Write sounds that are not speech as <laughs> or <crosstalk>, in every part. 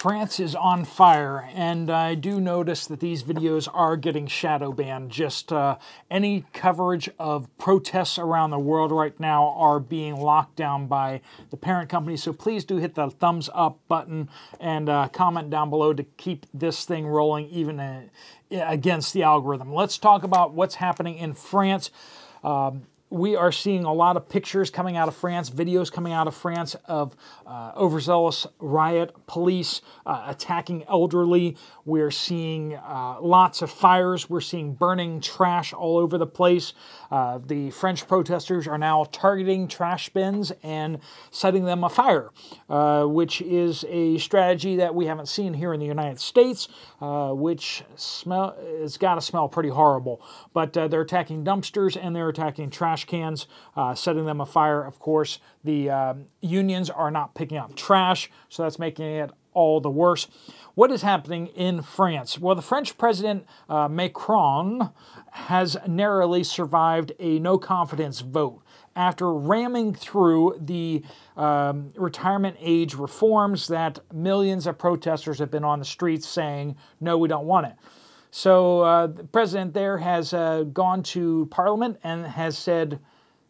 France is on fire, and I do notice that these videos are getting shadow banned. Just uh, any coverage of protests around the world right now are being locked down by the parent company. So please do hit the thumbs up button and uh, comment down below to keep this thing rolling even uh, against the algorithm. Let's talk about what's happening in France. Um, we are seeing a lot of pictures coming out of France, videos coming out of France of uh, overzealous riot police uh, attacking elderly. We're seeing uh, lots of fires. We're seeing burning trash all over the place. Uh, the French protesters are now targeting trash bins and setting them afire, uh, which is a strategy that we haven't seen here in the United States, uh, which smell it's got to smell pretty horrible. But they're attacking dumpsters and they're attacking trash trash cans, uh, setting them afire. Of course, the um, unions are not picking up trash, so that's making it all the worse. What is happening in France? Well, the French president uh, Macron has narrowly survived a no confidence vote after ramming through the um, retirement age reforms that millions of protesters have been on the streets saying, no, we don't want it. So uh, the president there has uh, gone to parliament and has said,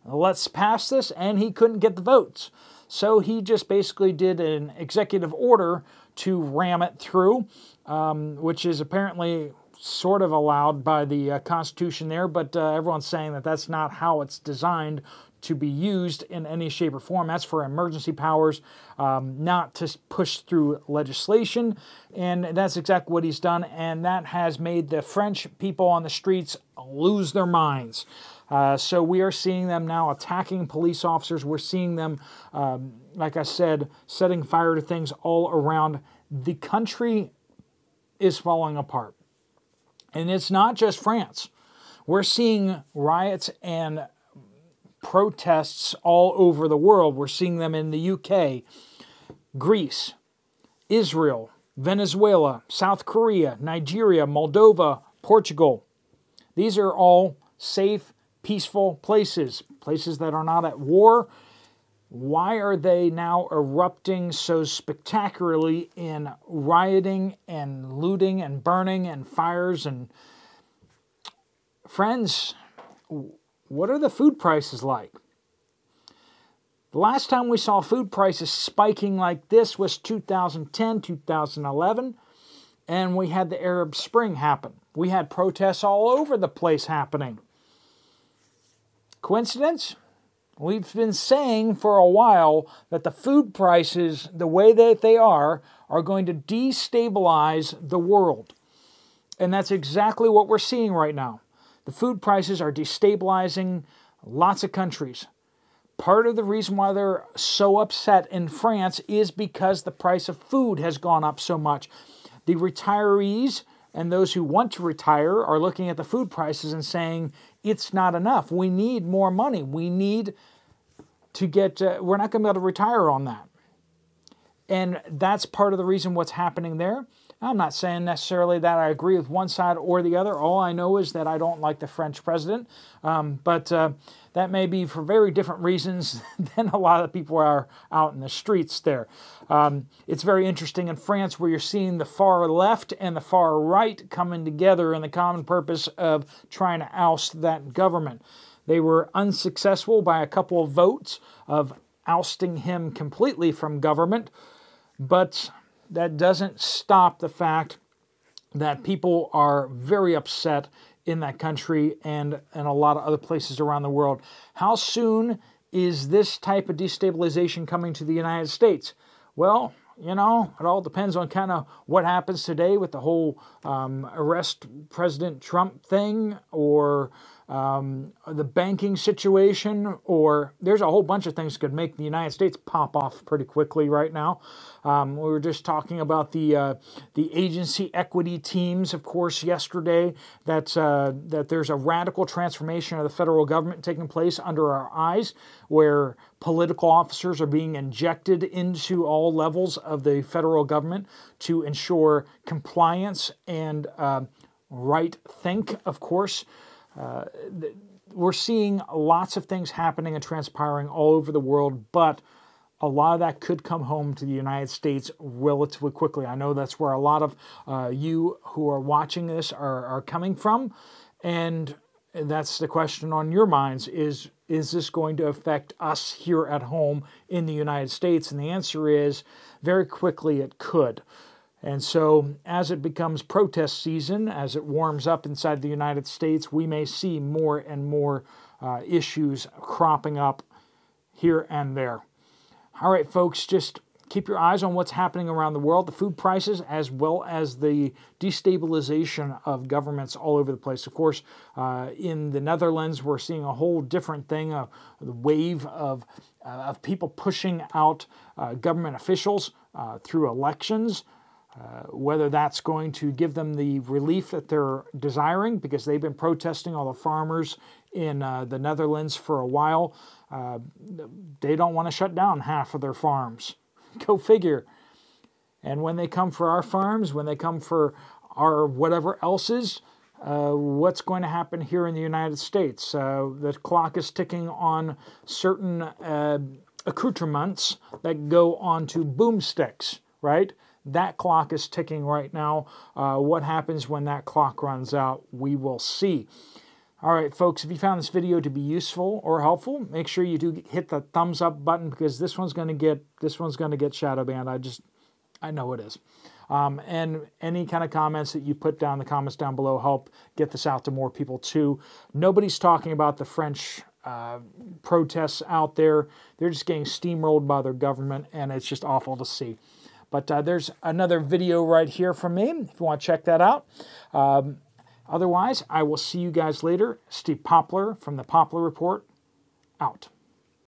let's pass this, and he couldn't get the votes. So he just basically did an executive order to ram it through, um, which is apparently sort of allowed by the uh, Constitution there, but uh, everyone's saying that that's not how it's designed to be used in any shape or form. That's for emergency powers, um, not to push through legislation. And that's exactly what he's done. And that has made the French people on the streets lose their minds. Uh, so we are seeing them now attacking police officers. We're seeing them, um, like I said, setting fire to things all around. The country is falling apart. And it's not just France. We're seeing riots and protests all over the world. We're seeing them in the UK, Greece, Israel, Venezuela, South Korea, Nigeria, Moldova, Portugal. These are all safe, peaceful places, places that are not at war. Why are they now erupting so spectacularly in rioting and looting and burning and fires and friends? What are the food prices like? The last time we saw food prices spiking like this was 2010, 2011, and we had the Arab Spring happen. We had protests all over the place happening. Coincidence? We've been saying for a while that the food prices, the way that they are, are going to destabilize the world. And that's exactly what we're seeing right now. The food prices are destabilizing lots of countries. Part of the reason why they're so upset in France is because the price of food has gone up so much. The retirees and those who want to retire are looking at the food prices and saying, it's not enough. We need more money. We need to get, uh, we're not going to be able to retire on that. And that's part of the reason what's happening there. I'm not saying necessarily that I agree with one side or the other. All I know is that I don't like the French president, um, but uh, that may be for very different reasons <laughs> than a lot of people are out in the streets there. Um, it's very interesting in France where you're seeing the far left and the far right coming together in the common purpose of trying to oust that government. They were unsuccessful by a couple of votes of ousting him completely from government, but that doesn't stop the fact that people are very upset in that country and, and a lot of other places around the world. How soon is this type of destabilization coming to the United States? Well, you know, it all depends on kind of what happens today with the whole um, arrest President Trump thing or um, the banking situation, or there's a whole bunch of things that could make the United States pop off pretty quickly right now. Um, we were just talking about the uh, the agency equity teams, of course, yesterday. That uh, that there's a radical transformation of the federal government taking place under our eyes, where political officers are being injected into all levels of the federal government to ensure compliance and uh, right think, of course. Uh, we're seeing lots of things happening and transpiring all over the world, but a lot of that could come home to the United States relatively quickly. I know that's where a lot of uh, you who are watching this are, are coming from. And that's the question on your minds is is this going to affect us here at home in the United States? And the answer is very quickly it could. And so, as it becomes protest season, as it warms up inside the United States, we may see more and more uh, issues cropping up here and there. All right, folks, just keep your eyes on what's happening around the world, the food prices, as well as the destabilization of governments all over the place. Of course, uh, in the Netherlands, we're seeing a whole different thing a wave of, uh, of people pushing out uh, government officials uh, through elections. Uh, whether that's going to give them the relief that they're desiring because they've been protesting all the farmers in uh, the Netherlands for a while. Uh, they don't want to shut down half of their farms. <laughs> Go figure. And when they come for our farms, when they come for our whatever else's, uh, what's going to happen here in the United States? Uh, the clock is ticking on certain accoutrements that go onto boomsticks, right? That clock is ticking right now. Uh, what happens when that clock runs out, we will see. All right, folks, if you found this video to be useful or helpful, make sure you do hit the thumbs up button because this one's going to get this one's going to get shadow banned. I just I know it is. Um, and any kind of comments that you put down the comments down below help get this out to more people too. Nobody's talking about the French uh, protests out there. They're just getting steamrolled by their government, and it's just awful to see. But uh, there's another video right here from me if you want to check that out. Um, otherwise, I will see you guys later. Steve Poplar from the Poplar Report, out.